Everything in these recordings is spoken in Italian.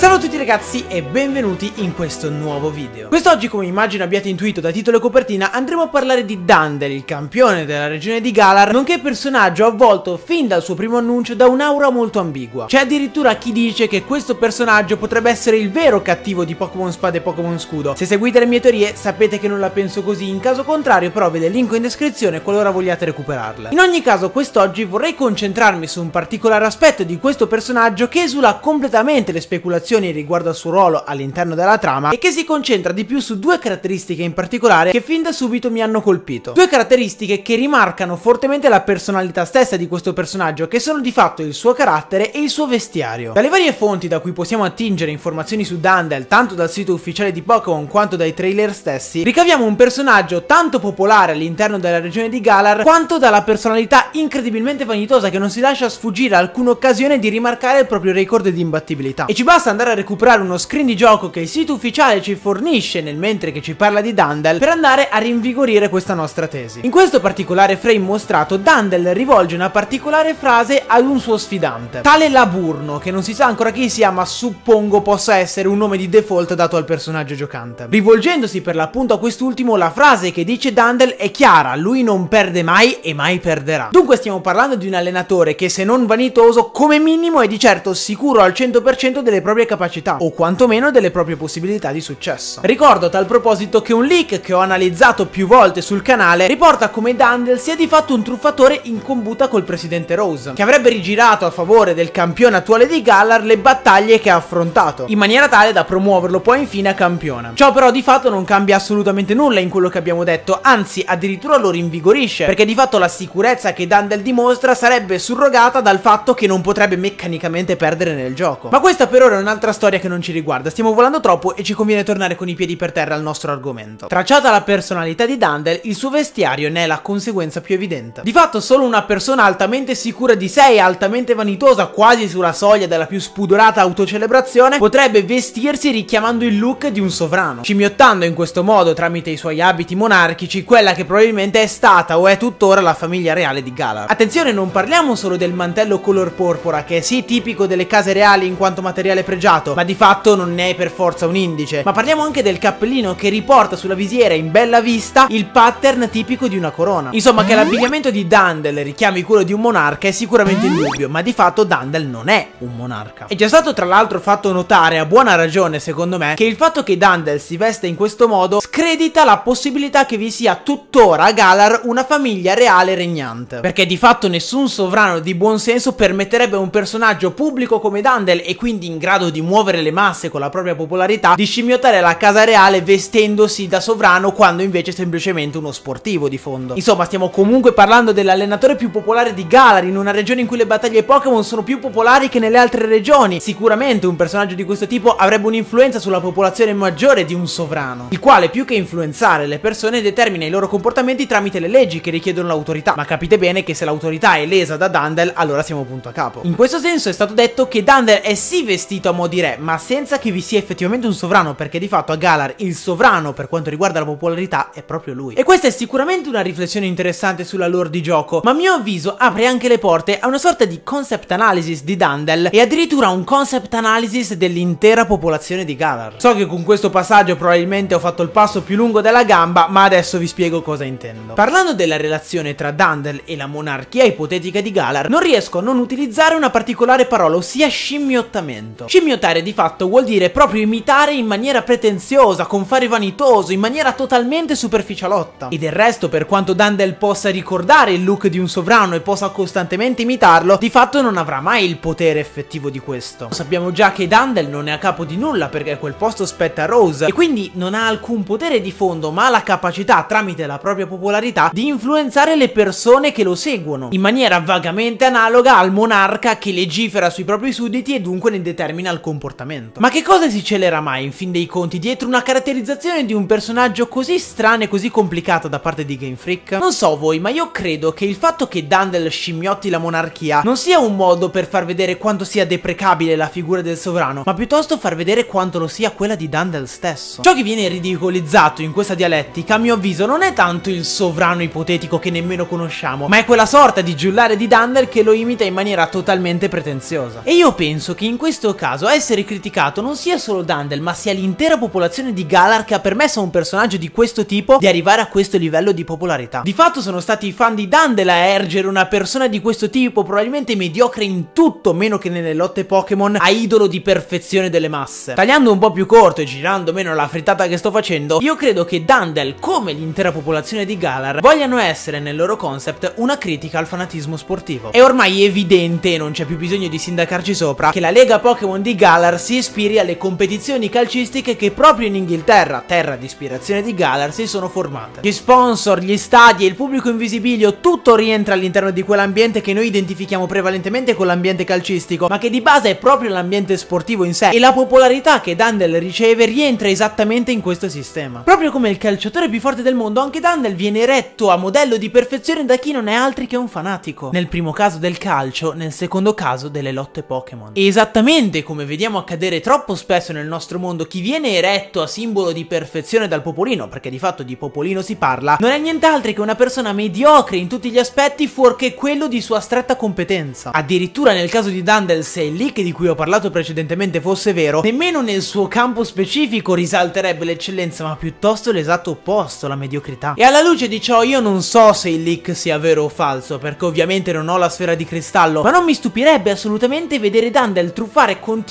Ciao a tutti ragazzi e benvenuti in questo nuovo video. Quest'oggi come immagino abbiate intuito da titolo e copertina andremo a parlare di Dandel, il campione della regione di Galar, nonché personaggio avvolto fin dal suo primo annuncio da un'aura molto ambigua. C'è addirittura chi dice che questo personaggio potrebbe essere il vero cattivo di Pokémon Spada e Pokémon Scudo. Se seguite le mie teorie sapete che non la penso così, in caso contrario però ve le linko in descrizione qualora vogliate recuperarla. In ogni caso quest'oggi vorrei concentrarmi su un particolare aspetto di questo personaggio che esula completamente le speculazioni riguardo al suo ruolo all'interno della trama e che si concentra di più su due caratteristiche in particolare che fin da subito mi hanno colpito. Due caratteristiche che rimarcano fortemente la personalità stessa di questo personaggio che sono di fatto il suo carattere e il suo vestiario. Dalle varie fonti da cui possiamo attingere informazioni su Dandel, tanto dal sito ufficiale di Pokémon quanto dai trailer stessi, ricaviamo un personaggio tanto popolare all'interno della regione di Galar quanto dalla personalità incredibilmente vanitosa che non si lascia sfuggire alcuna occasione di rimarcare il proprio record di imbattibilità. E ci basta andare andare a recuperare uno screen di gioco che il sito ufficiale ci fornisce nel mentre che ci parla di Dandel per andare a rinvigorire questa nostra tesi. In questo particolare frame mostrato, Dandel rivolge una particolare frase ad un suo sfidante. Tale Laburno, che non si sa ancora chi sia, ma suppongo possa essere un nome di default dato al personaggio giocante. Rivolgendosi per l'appunto a quest'ultimo, la frase che dice Dandel è chiara, lui non perde mai e mai perderà. Dunque stiamo parlando di un allenatore che se non vanitoso, come minimo è di certo sicuro al 100% delle proprie capacità o quantomeno delle proprie possibilità di successo. Ricordo a tal proposito che un leak che ho analizzato più volte sul canale riporta come Dandel sia di fatto un truffatore in combutta col presidente Rose, che avrebbe rigirato a favore del campione attuale di Galar le battaglie che ha affrontato, in maniera tale da promuoverlo poi infine a campione. Ciò però di fatto non cambia assolutamente nulla in quello che abbiamo detto, anzi addirittura lo rinvigorisce, perché di fatto la sicurezza che Dandel dimostra sarebbe surrogata dal fatto che non potrebbe meccanicamente perdere nel gioco. Ma questa per ora è un'altra un'altra storia che non ci riguarda, stiamo volando troppo e ci conviene tornare con i piedi per terra al nostro argomento. Tracciata la personalità di Dandel, il suo vestiario ne è la conseguenza più evidente. Di fatto solo una persona altamente sicura di sé e altamente vanitosa, quasi sulla soglia della più spudorata autocelebrazione, potrebbe vestirsi richiamando il look di un sovrano, scimmiottando in questo modo, tramite i suoi abiti monarchici, quella che probabilmente è stata o è tuttora la famiglia reale di Galar. Attenzione, non parliamo solo del mantello color porpora, che è sì tipico delle case reali in quanto materiale pregiato, privilegiato, ma di fatto non è per forza un indice. Ma parliamo anche del cappellino che riporta sulla visiera in bella vista il pattern tipico di una corona. Insomma, che l'abbigliamento di Dandel richiami quello di un monarca è sicuramente indubbio, ma di fatto Dandel non è un monarca. È già stato tra l'altro fatto notare, a buona ragione secondo me, che il fatto che Dandel si veste in questo modo scredita la possibilità che vi sia tuttora a Galar una famiglia reale regnante. Perché di fatto nessun sovrano di buon senso permetterebbe a un personaggio pubblico come Dandel e quindi in grado di muovere le masse con la propria popolarità, di scimmiottare la casa reale vestendosi da sovrano quando invece è semplicemente uno sportivo di fondo. Insomma, stiamo comunque parlando dell'allenatore più popolare di Galar, in una regione in cui le battaglie Pokémon sono più popolari che nelle altre regioni. Sicuramente un personaggio di questo tipo avrebbe un'influenza sulla popolazione maggiore di un sovrano, il quale più che influenzare le persone determina i loro comportamenti tramite le leggi che richiedono l'autorità. Ma capite bene che se l'autorità è lesa da Dandel, allora siamo punto a capo. In questo senso è stato detto che Dandel è sì vestito a modo di re, ma senza che vi sia effettivamente un sovrano, perché di fatto a Galar il sovrano per quanto riguarda la popolarità è proprio lui. E questa è sicuramente una riflessione interessante sulla lore di gioco, ma a mio avviso apre anche le porte a una sorta di concept analysis di Dandel e addirittura un concept analysis dell'intera popolazione di Galar. So che con questo passaggio probabilmente ho fatto il passo più lungo della gamba, ma adesso vi spiego cosa intendo. Parlando della relazione tra Dandel e la monarchia ipotetica di Galar, non riesco a non utilizzare una particolare parola, ossia scimmiottamento. Scimmiottare di fatto vuol dire proprio imitare in maniera pretenziosa, con fare vanitoso, in maniera totalmente superficialotta. E del resto, per quanto Dandel possa ricordare il look di un sovrano e possa costantemente imitarlo, di fatto non avrà mai il potere effettivo di questo. Sappiamo già che Dandel non è a capo di nulla perché quel posto spetta a Rose e quindi non ha alcun potere di fondo, ma ha la capacità, tramite la propria popolarità, di influenzare le persone che lo seguono, in maniera vagamente analoga al monarca che legifera sui propri sudditi e dunque ne determina il comportamento. Ma che cosa si celera mai in fin dei conti dietro una caratterizzazione di un personaggio così strano e così complicato da parte di Game Freak? Non so voi, ma io credo che il fatto che Dandel scimmiotti la monarchia non sia un modo per far vedere quanto sia deprecabile la figura del sovrano, ma piuttosto far vedere quanto lo sia quella di Dandel stesso. Ciò che viene ridicolizzato in questa dialettica, a mio avviso, non è tanto il sovrano ipotetico che nemmeno conosciamo, ma è quella sorta di giullare di Dandel che lo imita in maniera totalmente pretenziosa. E io penso che in questo caso a essere criticato non sia solo Dandel, ma sia l'intera popolazione di Galar che ha permesso a un personaggio di questo tipo di arrivare a questo livello di popolarità. Di fatto sono stati i fan di Dandel a ergere una persona di questo tipo, probabilmente mediocre in tutto meno che nelle lotte Pokémon, a idolo di perfezione delle masse. Tagliando un po' più corto e girando meno la frittata che sto facendo, io credo che Dandel, come l'intera popolazione di Galar, vogliano essere nel loro concept una critica al fanatismo sportivo. È ormai evidente, e non c'è più bisogno di sindacarci sopra, che la Lega Pokémon di Galar si ispiri alle competizioni calcistiche che proprio in Inghilterra, terra di ispirazione di Galar, si sono formate. Gli sponsor, gli stadi e il pubblico invisibilio, tutto rientra all'interno di quell'ambiente che noi identifichiamo prevalentemente con l'ambiente calcistico, ma che di base è proprio l'ambiente sportivo in sé, e la popolarità che Dandel riceve rientra esattamente in questo sistema. Proprio come il calciatore più forte del mondo, anche Dandel viene eretto a modello di perfezione da chi non è altri che un fanatico. Nel primo caso del calcio, nel secondo caso delle lotte Pokémon. Esattamente come vediamo accadere troppo spesso nel nostro mondo, chi viene eretto a simbolo di perfezione dal popolino, perché di fatto di popolino si parla, non è nient'altro che una persona mediocre in tutti gli aspetti fuorché quello di sua stretta competenza. Addirittura nel caso di Dandel, se il leak di cui ho parlato precedentemente fosse vero, nemmeno nel suo campo specifico risalterebbe l'eccellenza, ma piuttosto l'esatto opposto, la mediocrità. E alla luce di ciò io non so se il leak sia vero o falso, perché ovviamente non ho la sfera di cristallo, ma non mi stupirebbe assolutamente vedere Dandel truffare continuamente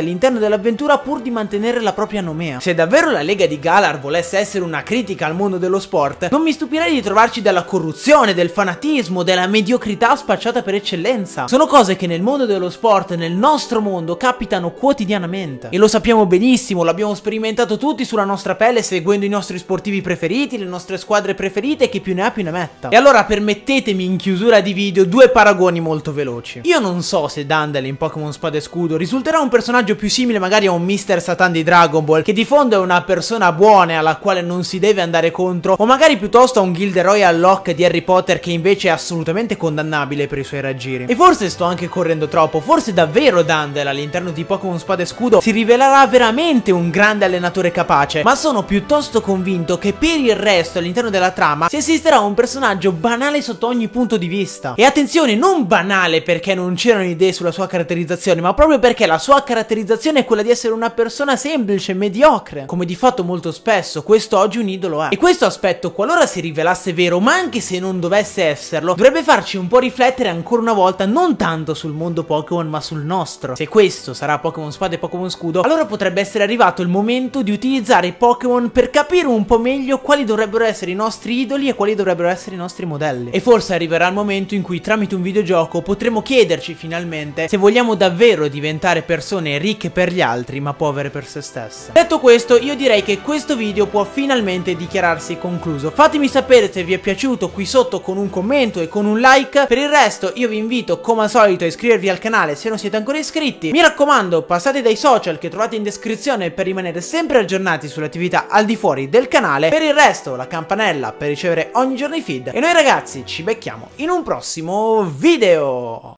all'interno dell'avventura pur di mantenere la propria nomea. Se davvero la Lega di Galar volesse essere una critica al mondo dello sport, non mi stupirei di trovarci della corruzione, del fanatismo, della mediocrità spacciata per eccellenza. Sono cose che nel mondo dello sport, nel nostro mondo, capitano quotidianamente. E lo sappiamo benissimo, l'abbiamo sperimentato tutti sulla nostra pelle seguendo i nostri sportivi preferiti, le nostre squadre preferite, che più ne ha più ne metta. E allora permettetemi in chiusura di video due paragoni molto veloci. Io non so se Dandel in Pokémon Spada e Scudo risulterà un personaggio più simile magari a un Mr. Satan di Dragon Ball, che di fondo è una persona buona e alla quale non si deve andare contro, o magari piuttosto a un Gilderoy Lock di Harry Potter che invece è assolutamente condannabile per i suoi raggiri. E forse sto anche correndo troppo, forse davvero Dandel all'interno di Pokémon Spada e Scudo si rivelerà veramente un grande allenatore capace, ma sono piuttosto convinto che per il resto all'interno della trama si assisterà a un personaggio banale sotto ogni punto di vista. E attenzione, non banale perché non c'erano idee sulla sua caratterizzazione, ma proprio perché la sua caratterizzazione è quella di essere una persona semplice, mediocre, come di fatto molto spesso quest'oggi un idolo è. E questo aspetto, qualora si rivelasse vero, ma anche se non dovesse esserlo, dovrebbe farci un po' riflettere ancora una volta non tanto sul mondo Pokémon, ma sul nostro. Se questo sarà Pokémon Spada e Pokémon Scudo, allora potrebbe essere arrivato il momento di utilizzare i Pokémon per capire un po' meglio quali dovrebbero essere i nostri idoli e quali dovrebbero essere i nostri modelli. E forse arriverà il momento in cui tramite un videogioco potremo chiederci finalmente se vogliamo davvero diventare persone ricche per gli altri ma povere per se stesse. Detto questo, io direi che questo video può finalmente dichiararsi concluso. Fatemi sapere se vi è piaciuto qui sotto con un commento e con un like. Per il resto io vi invito come al solito a iscrivervi al canale se non siete ancora iscritti. Mi raccomando, passate dai social che trovate in descrizione per rimanere sempre aggiornati sulle attività al di fuori del canale. Per il resto, la campanella per ricevere ogni giorno i feed. E noi ragazzi ci becchiamo in un prossimo video.